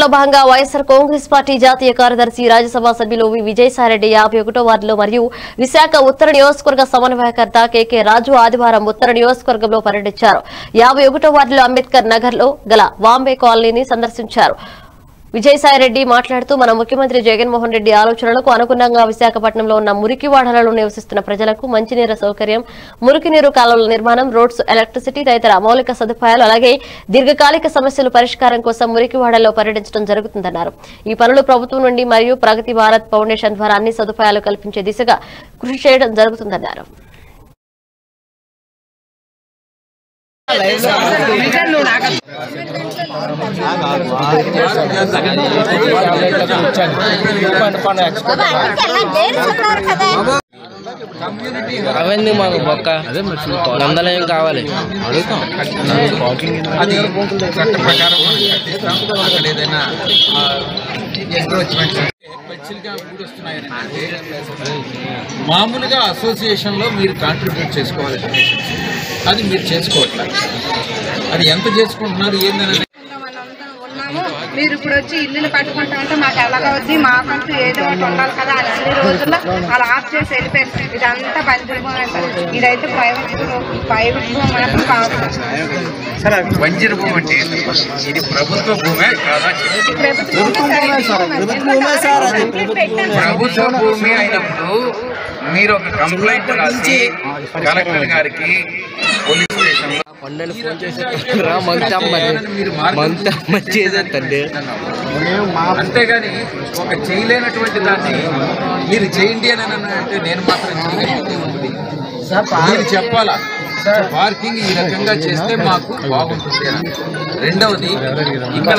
లో భాగంగా వైఎస్ఆర్ కాంగ్రెస్ పార్టీ జాతీయ కార్యదర్శి రాజ్యసభ సభ్యులు వి. విజయసాయిరెడ్డి యాభై ఒకటో వార్డులో మరియు విశాఖ ఉత్తర నియోజకవర్గ సమన్వయకర్త కెకే రాజు ఆదివారం ఉత్తర నియోజకవర్గంలో పర్యటించారు. యాభై ఒకటో వార్డులో అంబేద్కర్ నగర్లో గల వాంబే కాలనీని సందర్శించారు. విజయసాయిరెడ్డి మాట్లాడుతూ మన ముఖ్యమంత్రి జగన్మోహన్ రెడ్డి ఆలోచనలకు అనుగుణంగా విశాఖపట్నంలో ఉన్న మురికివాడలలో నివసిస్తున్న ప్రజలకు మంచినీరు సౌకర్యం మురికినీరు కాలువల నిర్మాణం రోడ్స్ ఎలక్ట్రిసిటీ తదితర మౌలిక సదుపాయాలు అలాగే దీర్ఘకాలిక సమస్యలు పరిష్కారం కోసం మురికివాడల్లో పర్యటించడం జరుగుతుందన్నారు. ఈ పనులు ప్రభుత్వం నుండి మరియు ప్రగతి భారత్ ఫౌండేషన్ ద్వారా అన్ని సదుపాయాలు కల్పించే దిశగా కృషి చేయడం జరుగుతుందన్నారు. అవన్నీ మాకు బొక్క. వందలు ఏం కావాలి. అది చట్ట ప్రకారం అక్కడ ఏదైనా మామూలుగా అసోసియేషన్లో మీరు కాంట్రిబ్యూట్ చేసుకోవాలి. అది మీరు చేసుకోవట్లేదు అది ఎంత చేసుకుంటున్నారు? ఏందని మీరు ఇప్పుడు వచ్చి ఇల్లులు కట్టుకుంటా అంటే మాకు ఎలాగవుద్ది మాకంటూ ఏదో ఒకటి ఉండాలి కదా అని అన్ని రోజుల్లో అలా ఆఫ్ చేసి వెళ్ళిపోయారు ఇదంతా బంజరు భూమి ఇదైతే ప్రైవేట్ ప్రైవేట్ భూమి మాత్రం కాదు. బంజరు భూమి అంటే ఇది ప్రభుత్వ భూమే కాదా? ప్రభుత్వ భూమి అయినప్పుడు మీరు ఒక కంప్లైంట్ రాసి కలెక్టర్ గారికి పోలీస్ పండుగ ఫోన్ చేసి రా మంత్ అమ్మని మంత్ అమ్మ చేసేస్తండి అంతేగాని ఒక చేయలేనటువంటి దాన్ని మీరు చేయండి అని అన్న- అంటే నేను మాత్రం మీరు చెప్పాలా? పార్కింగ్ ఈ రకంగా చేస్తే మాకు బాగుంటుంది రెండవది ఇక్కడ